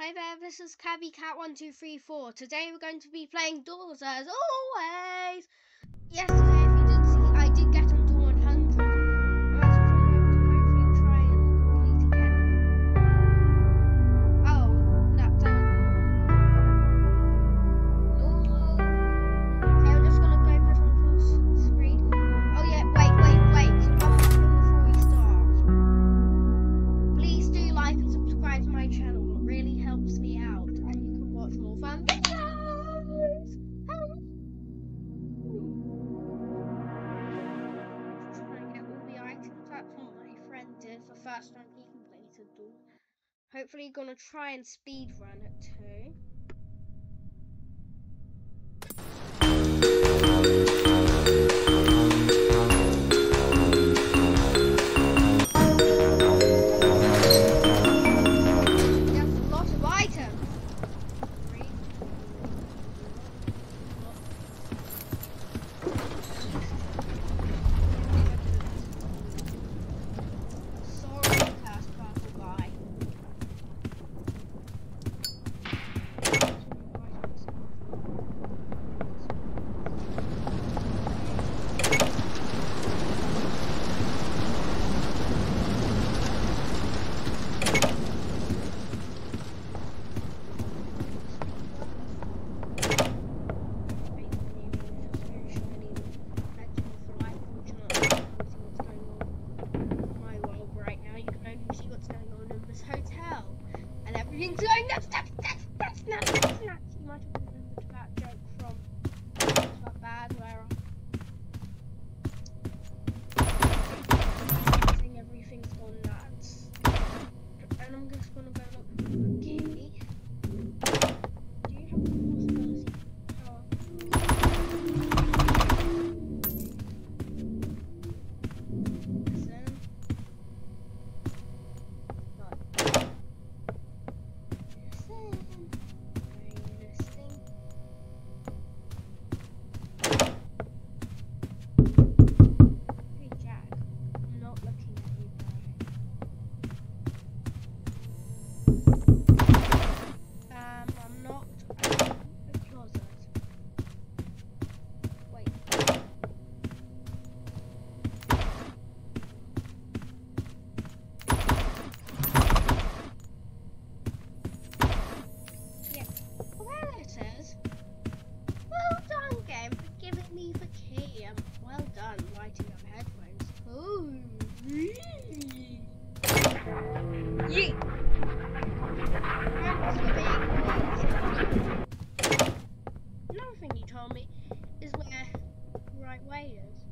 Hi there, this is KirbyKat 1234. Today we're going to be playing Doors as always. Yesterday definitely gonna try and speed run it too. me is where the right way is.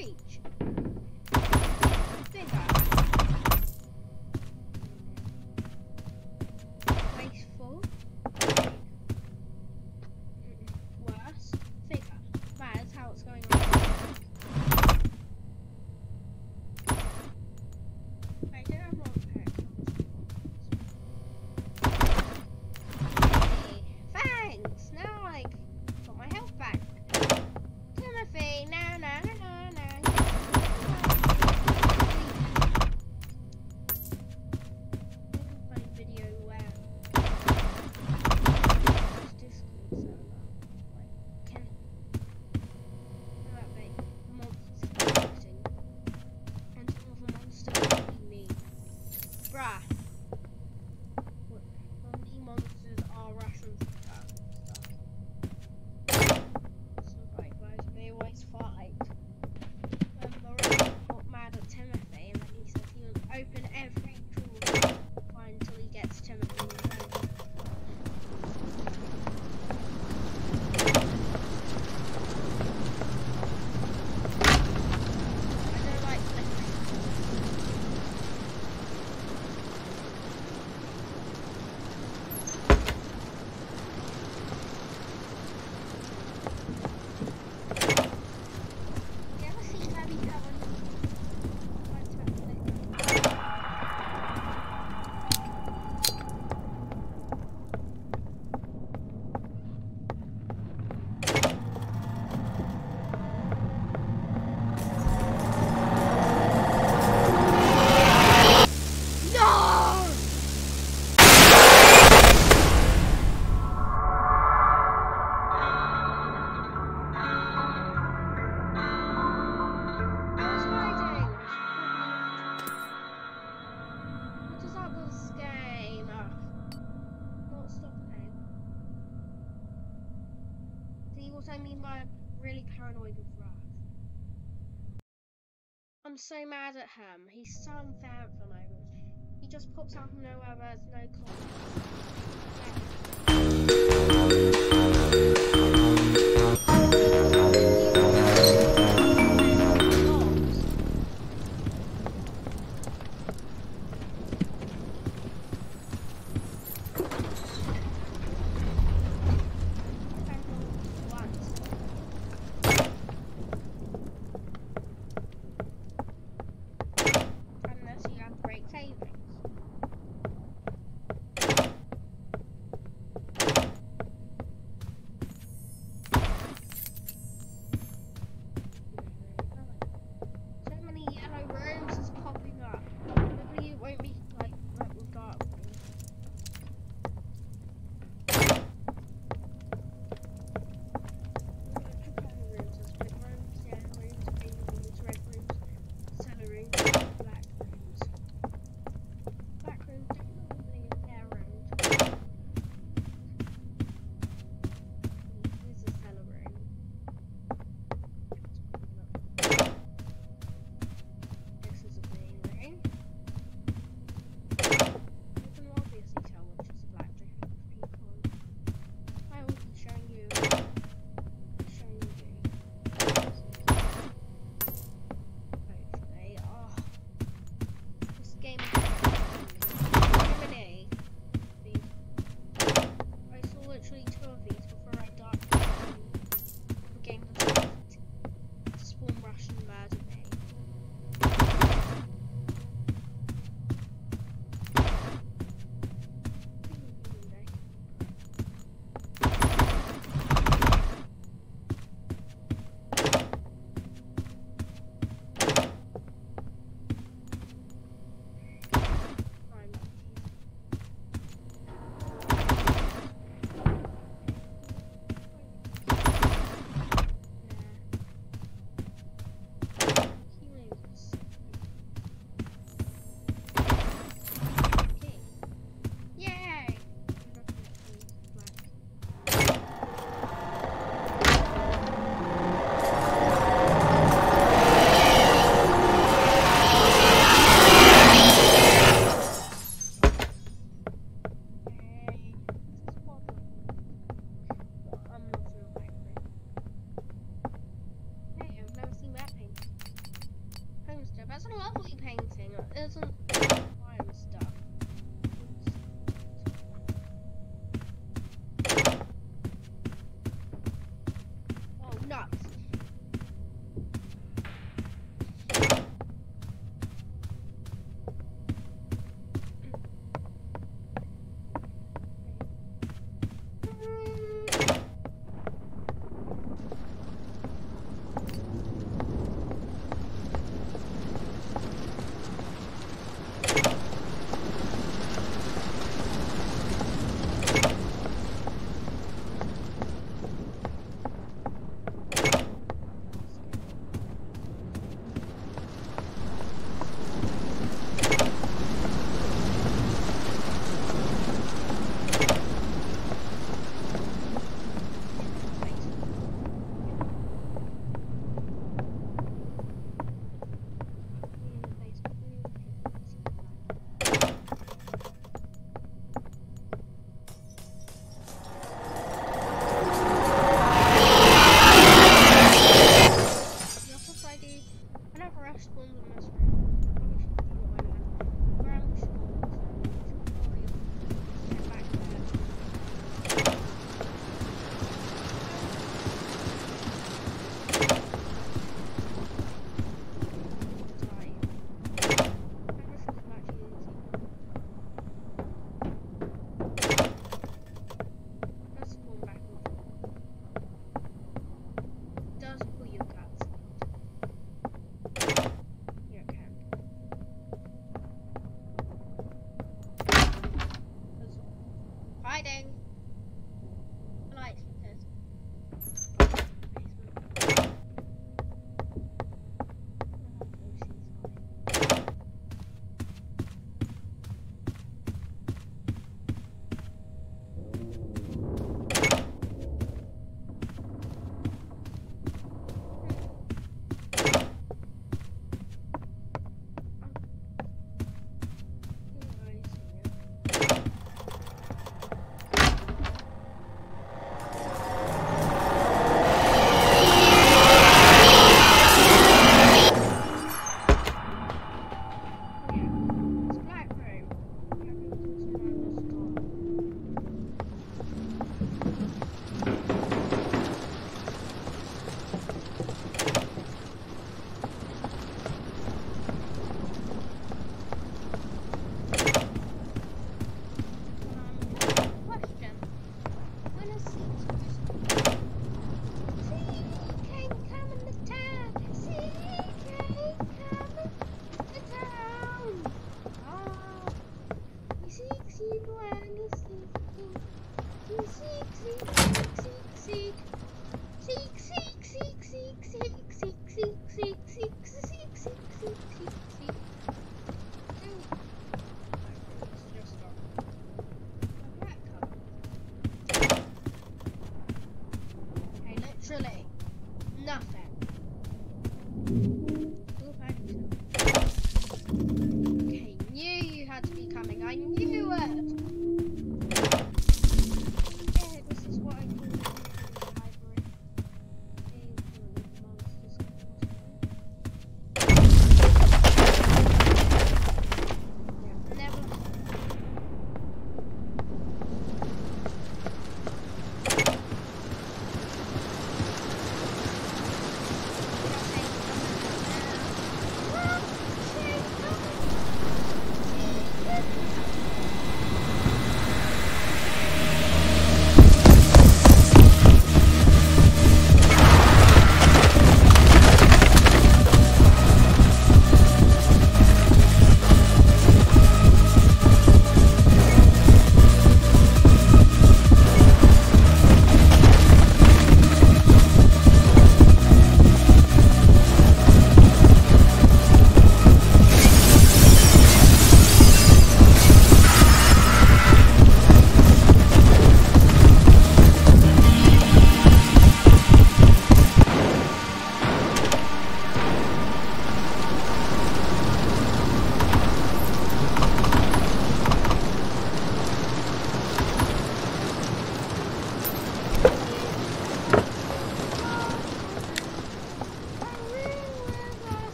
free. annoyed with Rush. I'm so mad at him. He's so unfair at the moment. He just pops out of nowhere, there's no context. That's a lovely painting.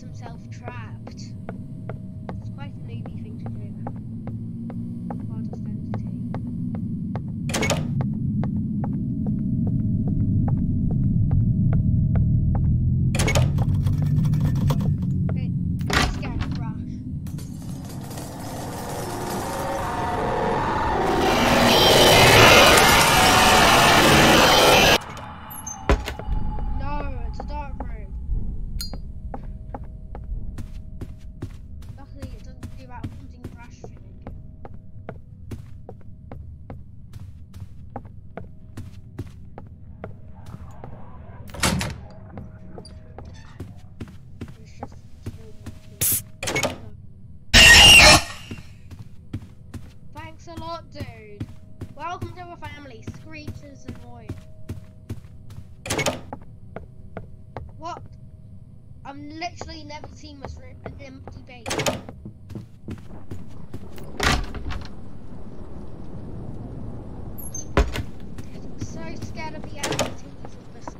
Himself trapped. actually never seen was an empty base. I'm so scared of the activities of this.